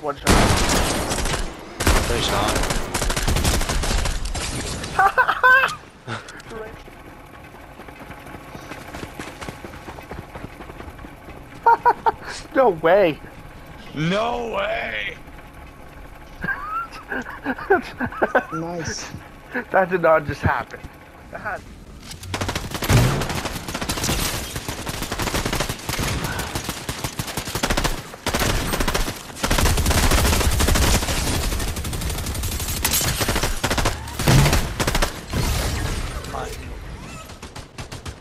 just one shot. No, he's not. No way. No way! Nice. That did not just happen. That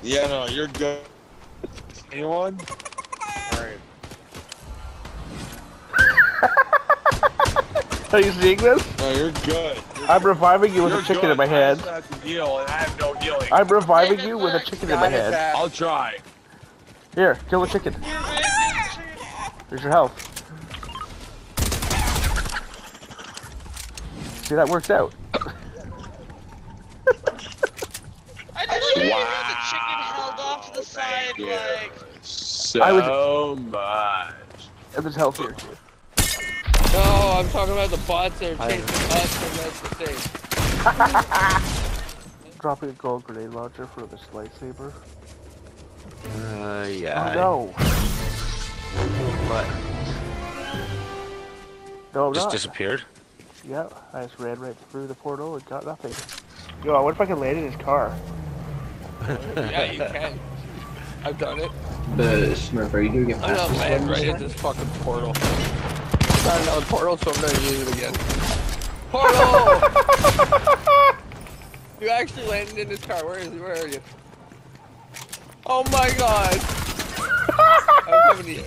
Yeah, no, you're good. Anyone? Alright. Are you seeing this? No, you're good. You're I'm reviving you with a chicken good. in my I hand. still have to heal, and I have no healing. I'm reviving you with a chicken in my hand. I'll try. Here, kill the chicken. Here's your health. See, that works out. I just like wow. the chicken held off to side, you. like. So I was- much. And there's health here, too. No, I'm talking about the bots that are chasing us, and that's the thing. Dropping a gold grenade launcher for this lightsaber. Uh, Oh yeah. no. What? No, Just not. disappeared? Yep, I just ran right through the portal and got nothing. Yo, I wonder if I can land in his car. yeah, you can. I've done it. The Smurf, are you doing it I'm not land right at this fucking portal. I Got another portal, so I'm gonna use it again. Portal! you actually landed in this car. Where is he? Where are you? Oh my god! I'm coming to you.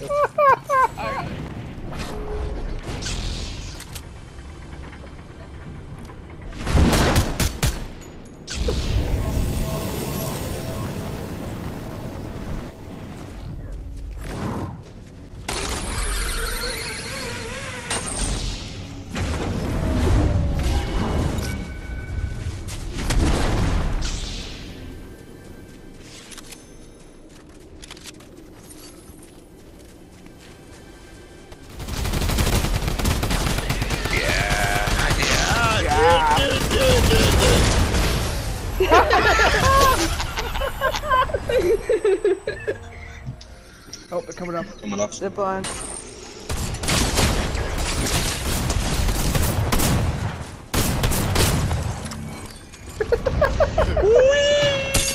Coming up. Zip line.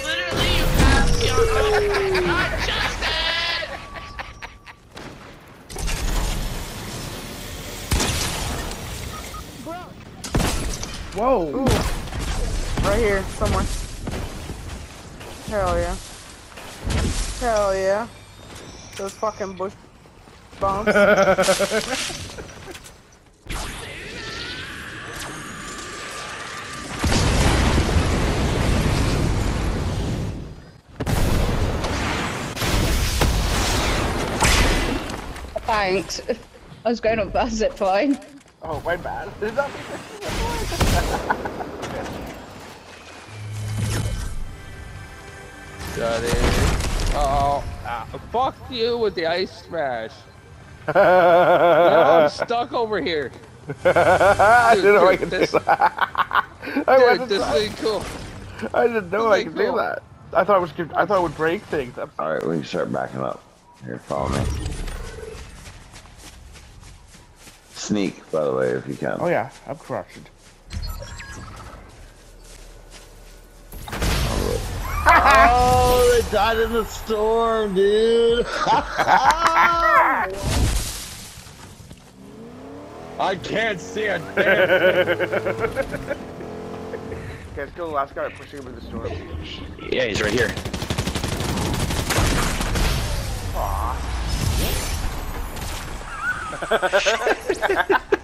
Literally, you have your own. Not Justin! Whoa! Right here, somewhere. Hell yeah. Hell yeah. Those fucking bush bombs. Thanks. I was going up that zip line. Oh, my bad. Is that Got it. Fuck you with the ice smash. Now I'm stuck over here. I didn't know I could this- do that. I, Dude, this trying- ain't cool. I didn't know I could ain't do that. I thought it was. I thought it would break things. I'm Alright, we can start backing up. Here, follow me. Sneak, by the way, if you can. Oh yeah, I'm crouching. died in the storm, dude. I can't see a damn thing. Okay, let's go last guy pushing him in the storm. Yeah, he's right here. Aww.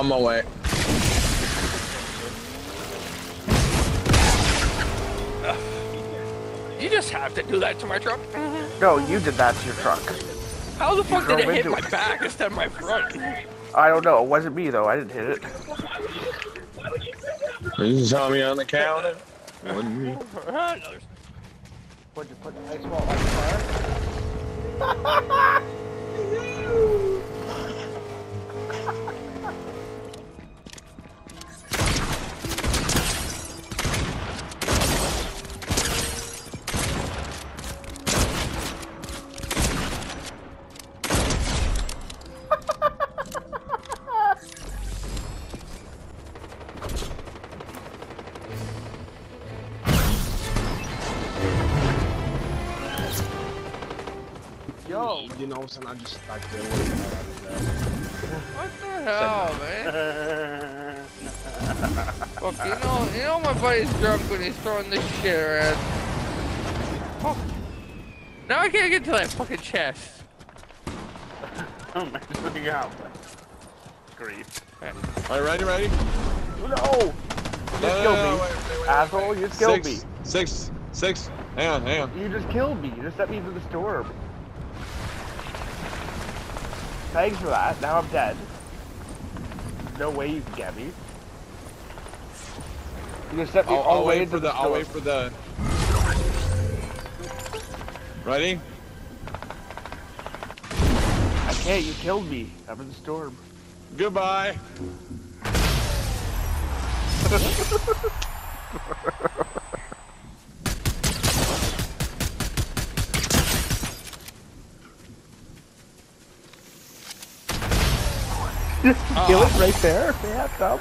On my way. You just have to do that to my truck. No, you did that to your truck. How the fuck did it hit my it. back instead of my front? I don't know. It wasn't me though. I didn't hit it. You saw me on the counter. One, What, you put the ice wall on the car? Yo. You know, son, I just like to work What the hell, man? Fuck, you know, you know my buddy's drunk when he's throwing this shit around. Fuck. Now I can't get to that fucking chest. Oh my god. Grief. Alright, ready, ready? No! You No, just no, killed no, me. wait, wait, wait, Asshole, wait. you just killed Six, me. Six, six. Hang on, hang on. You just killed me. You just sent me to the storm. Thanks for that. Now I'm dead. No way you can get me. You just sent me I'll, all I'll the way wait into for the. I'll wait for the. Ready? I can't. You killed me. I'm in the storm. Goodbye. right there. Yeah, come.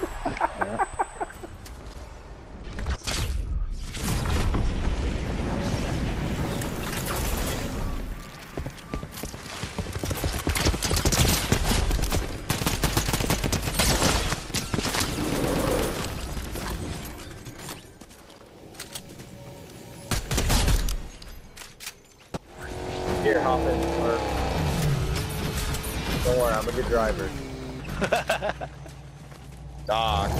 Here, hop in. Or... Don't worry, I'm a good driver. Doc.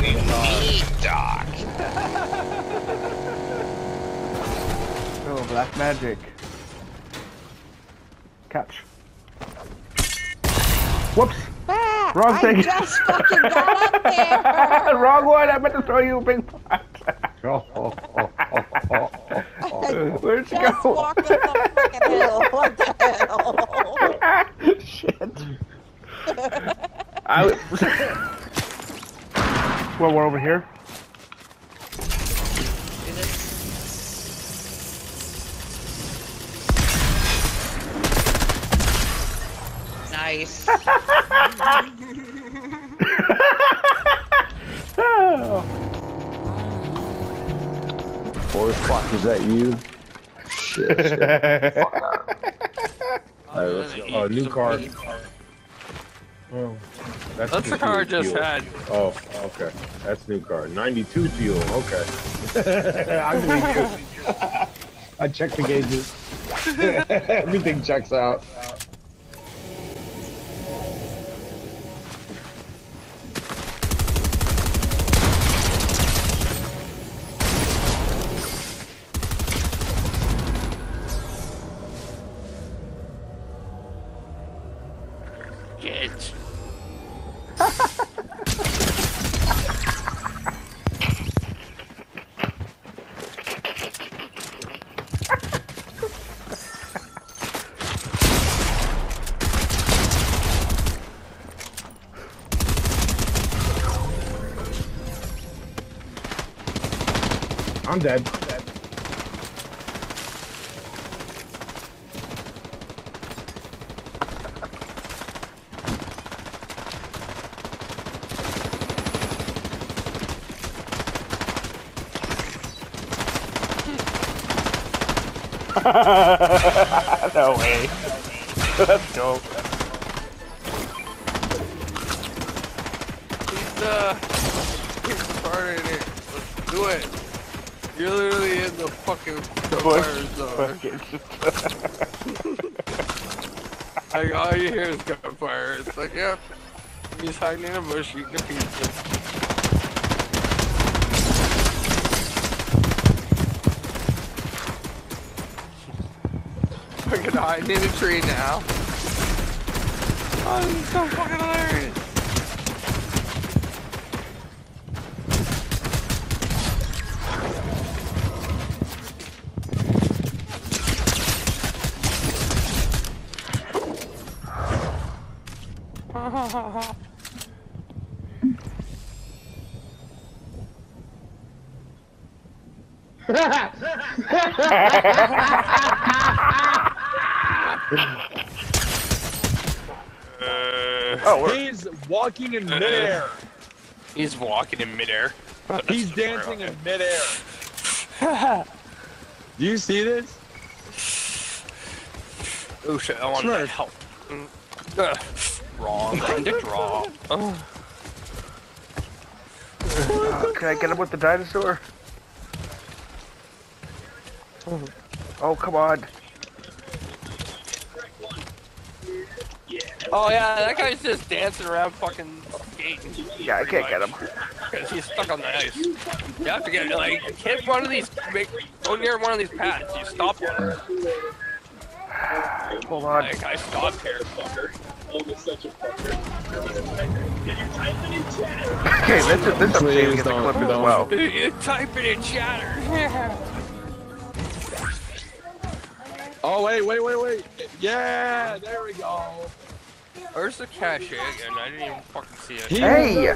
We need Doc. Oh, black magic. Catch. Whoops. Ah, Wrong I thing. just fucking got up there. Wrong one. I meant to throw you a big pot. Oh, oh, oh, oh, oh, oh, oh. Where'd you Just go? walked up the fucking hill. What the hell? Shit. I was... well, we're over here. Nice. Oh. Boy, fuck, is that you? Shit, shit. Fuck out. Alright, let's go. Oh, new car. Oh, That's the car I just fuel. had. Oh, okay. That's new car. 92 fuel. Okay. I'm gonna. I checked the gauges. Everything checks out. I'm dead. no way. Let's go. He's uh, he's starting it. Let's do it. You're literally in the fucking gunfire zone. Fucking- Like, all you hear is gunfire. It's like, yep. He's hiding in a bush eating a pizza. Fucking hiding in a tree now. Oh, this is so fucking hilarious. Oh, we're, He's walking in midair. He's walking in midair. He's dancing in midair. Do you see this? Oh shit, I want Smurf. help. Mm. Ugh. Wrong. Predict wrong. Oh. uh, can I get him with the dinosaur? Oh, come on. oh yeah, that guy's just dancing around fucking skating. Yeah, I can't get him. Because he's stuck on the ice. You have to get, like, hit one of these, make, go near one of these pads. You stop on it. Hold on. Like, I stopped here. Okay, this is this I'm Please saving as a don't- clip as don't. well. You type it in chatter. Oh wait, wait, wait, wait. Yeah, there we go. Where's the cache again? I didn't even fucking see it. Hey!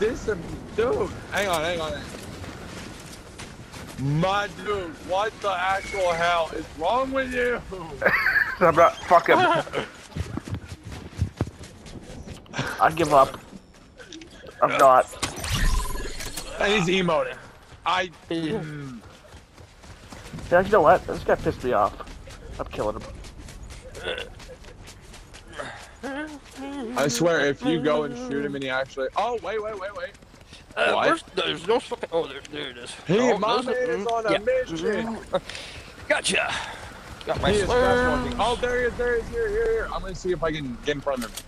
This um, dude. Hang on, hang on. My dude, what the actual hell is wrong with you? I'm not fucking. I give up. I'm not. And he's emoting. I. mm, Yeah, you know what? This guy pissed me off. I'm killing him. I swear, if you go and shoot him and he actually. Oh wait, wait, wait, wait. Uh, What? there's no fucking. Oh, there, there it is. He, oh, my there's man is on a yeah. mission. Gotcha. Got my He is slurs. fast. Oh, there he is, there he is, here, here, here. I'm gonna see if I can get in front of him.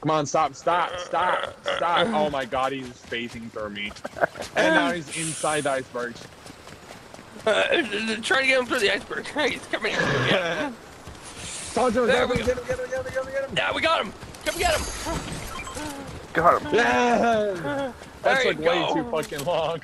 Come on, stop, stop, stop, stop. Oh my god, he's phasing through me. And now he's inside the icebergs. Uh, trying to get him through the iceberg. He's coming here. Yeah. Talk to him, There get we him, get him, get him, get him, get him, get him. yeah, we got him. Come get him. Got him. Yeah! That's you like way go. too fucking long.